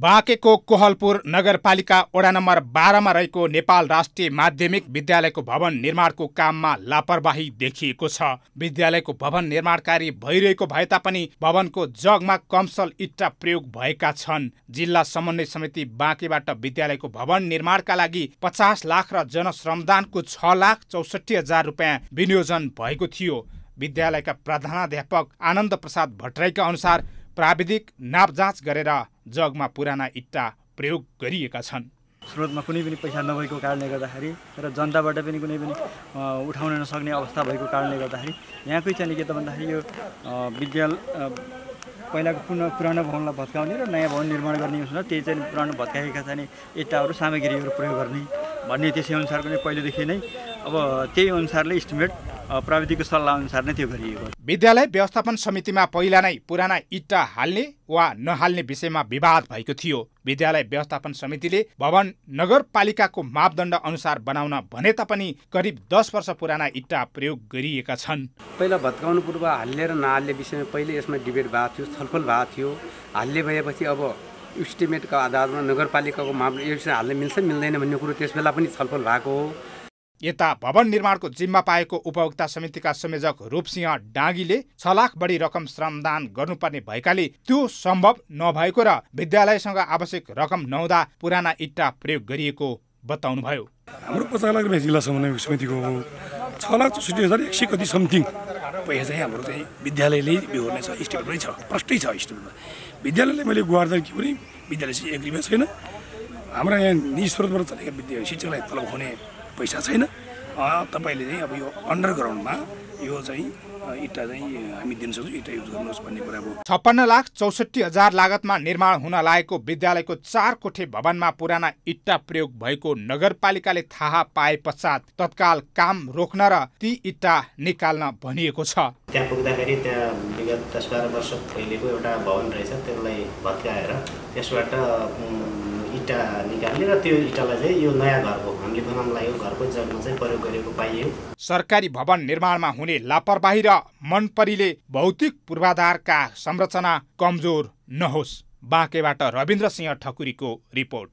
बाँकेको कोहलपुर नगरपालिका वडा नम्बर बाह्रमा रहेको नेपाल राष्ट्रिय माध्यमिक विद्यालयको भवन निर्माणको काममा लापरवाही देखिएको छ। विद्यालयको भवन निर्माण कार्य भइरहेको भए तापनि भवनको जगमा कमसल इट्टा प्रयोग भएका छन्। जिल्ला समन्वय समिति बाँकेबाट विद्यालयको भवन निर्माणका लागि पचास लाख र जनश्रमदानको छ लाख चौसठी हजार रुपियाँ विनियोजन भएको थियो। विद्यालयका प्रधानाध्यापक आनन्द प्रसाद भट्टराईका अनुसार प्राविधिक नाप जाँच गरेर जगमा पुराना इट्टा प्रयोग गरिएका छन्। स्रोतमा कुनै पनि पैसा नभएको कारणले गर्दाखेरि र जनताबाट पनि कुनै पनि उठाउन नसक्ने अवस्था भएको कारणले गर्दाखेरि यहाँकै चाहिँ के त भन्दाखेरि यो विद्यालय पहिलाको पुनः पुरानो भवनलाई भत्काउने र नयाँ भवन निर्माण गर्ने हुन्छ त्यही चाहिँ पुरानो भत्काएका चाहिँ इट्टाहरू सामग्रीहरू प्रयोग गर्ने भन्ने त्यसै अनुसारको नै पहिलेदेखि नै अब त्यही अनुसारले इस्टिमेट प्राविधिकको सल्लाह अनुसार नै त्यो गरिएको विद्यालय व्यवस्थापन समितिमा पहिला नै पुराना इट्टा हाल्ने वा नहाल्ने विषयमा विवाद भएको थियो। विद्यालय व्यवस्थापन समितिले भवन नगरपालिकाको मापदण्ड अनुसार बनाउन भने तापनि करिब दस वर्ष पुराना इट्टा प्रयोग गरिएका छन्। पहिला भत्काउनु पूर्व हाल्ने र नहाल्ने विषयमा पहिले यसमा डिबेट भएको थियो छलफल भएको थियो। हाल्ने भएपछि अब इस्टिमेटको आधारमा नगरपालिकाको माप यो हाल्न मिल्छ मिल्दैन भन्ने कुरो त्यस बेला पनि छलफल भएको हो। यता भवन निर्माणको जिम्मा पाएको उपभोक्ता समितिका संयोजक रूपसिंह डाँगीले छ लाख बढी रकम श्रमदान गर्नुपर्ने भएकाले त्यो सम्भव नभएको र विद्यालयसँग आवश्यक रकम नहुँदा पुराना इट्टा प्रयोग गरिएको बताउनुभयो। हाम्रो पचास लाख रुपियाँ जिल्ला समन्वय समितिको छ लाख चौसठी हजार एक सय कति समथिङ पैसा चाहिँ हाम्रो चाहिँ विद्यालयले बिहोर्ने छ स्टेटमै छ प्रष्टै छ स्टेटमा विद्यालयले मैले गुहार्दा के भने विद्यालय चाहिँ रुपियाँ छैन। हाम्रा यहाँ निज स्रोतबाट चलेका विद्या शिक्षकलाई तलब खुवाउने पैसा छैन। तपाईँले चाहिँ अब यो अन्डरग्राउन्डमा यो चाहिँ इट्टा चाहिँ हामी दिन सक्छौँ। इट्टा युज गर्नुहोस् भन्ने कुरा अब छप्पन्न लाख चौसठी हजार लागतमा निर्माण हुन लागेको विद्यालयको चार कोठे भवनमा पुराना इट्टा प्रयोग भएको नगरपालिकाले थाहा पाए पश्चात तत्काल काम रोक्न र ती इट्टा निकाल्न भनिएको छ। त्यहाँ पुग्दाखेरि त्यहाँ विगत दस बाह्र वर्ष पहिलेको एउटा भवन रहेछ त्यसलाई भत्काएर त्यसबाट इँटा निकाल्ने र त्यो इँटालाई चाहिँ यो नयाँ घरको हामीले बनाउन लागेको घरको जगमा चाहिँ प्रयोग गरेको पाइयो। सरकारी भवन निर्माणमा हुने लापरवाही र मनपरीले भौतिक पूर्वाधारका संरचना कमजोर नहोस्। बाँकेबाट रविन्द्र सिंह ठकुरीको रिपोर्ट।